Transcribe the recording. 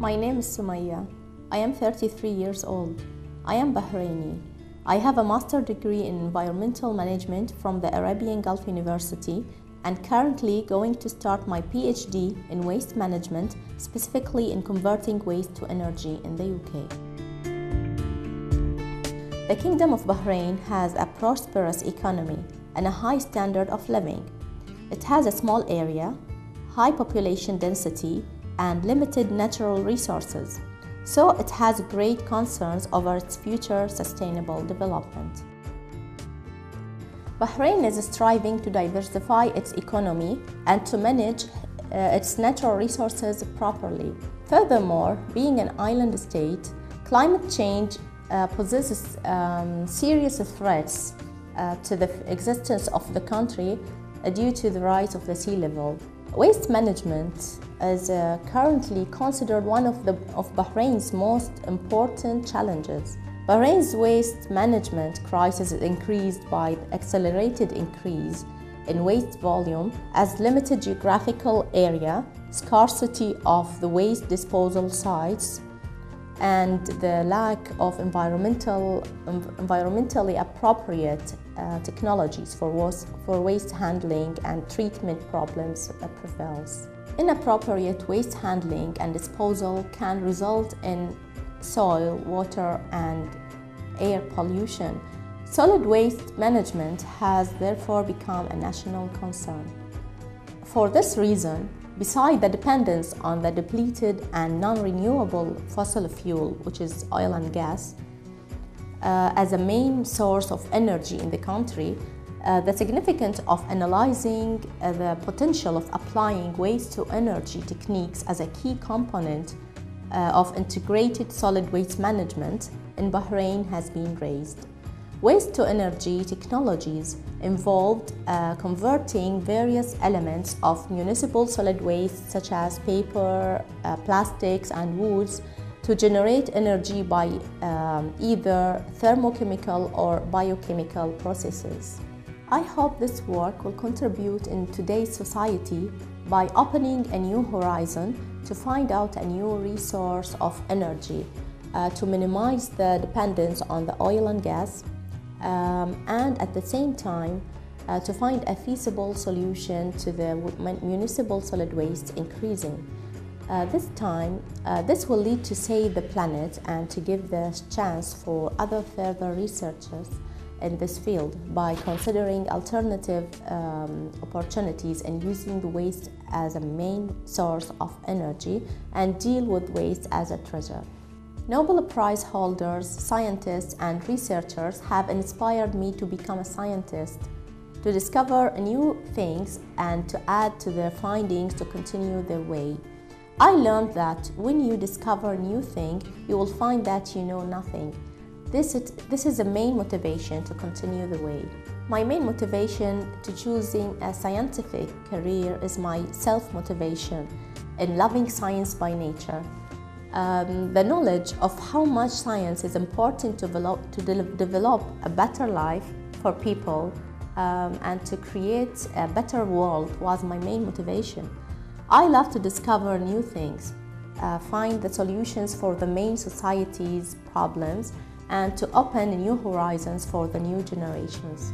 My name is Sumaya. I am 33 years old. I am Bahraini. I have a master's degree in environmental management from the Arabian Gulf University and currently going to start my PhD in waste management, specifically in converting waste to energy in the UK. The Kingdom of Bahrain has a prosperous economy and a high standard of living. It has a small area, high population density, and limited natural resources, so it has great concerns over its future sustainable development. Bahrain is striving to diversify its economy and to manage uh, its natural resources properly. Furthermore, being an island state, climate change uh, possesses um, serious threats uh, to the existence of the country uh, due to the rise of the sea level. Waste management is uh, currently considered one of, the, of Bahrain's most important challenges. Bahrain's waste management crisis is increased by the accelerated increase in waste volume as limited geographical area, scarcity of the waste disposal sites, and the lack of environmental, environmentally appropriate uh, technologies for waste, for waste handling and treatment problems uh, prevails. Inappropriate waste handling and disposal can result in soil, water and air pollution. Solid waste management has therefore become a national concern. For this reason, Beside the dependence on the depleted and non-renewable fossil fuel, which is oil and gas, uh, as a main source of energy in the country, uh, the significance of analyzing uh, the potential of applying waste to energy techniques as a key component uh, of integrated solid waste management in Bahrain has been raised. Waste to energy technologies involved uh, converting various elements of municipal solid waste such as paper, uh, plastics and woods to generate energy by um, either thermochemical or biochemical processes. I hope this work will contribute in today's society by opening a new horizon to find out a new resource of energy uh, to minimize the dependence on the oil and gas um, and at the same time uh, to find a feasible solution to the municipal solid waste increasing. Uh, this time, uh, this will lead to save the planet and to give the chance for other further researchers in this field by considering alternative um, opportunities and using the waste as a main source of energy and deal with waste as a treasure. Nobel Prize holders, scientists, and researchers have inspired me to become a scientist, to discover new things and to add to their findings to continue their way. I learned that when you discover a new thing, you will find that you know nothing. This is, this is the main motivation to continue the way. My main motivation to choosing a scientific career is my self-motivation in loving science by nature um, the knowledge of how much science is important to develop, to de develop a better life for people um, and to create a better world was my main motivation. I love to discover new things, uh, find the solutions for the main society's problems and to open new horizons for the new generations.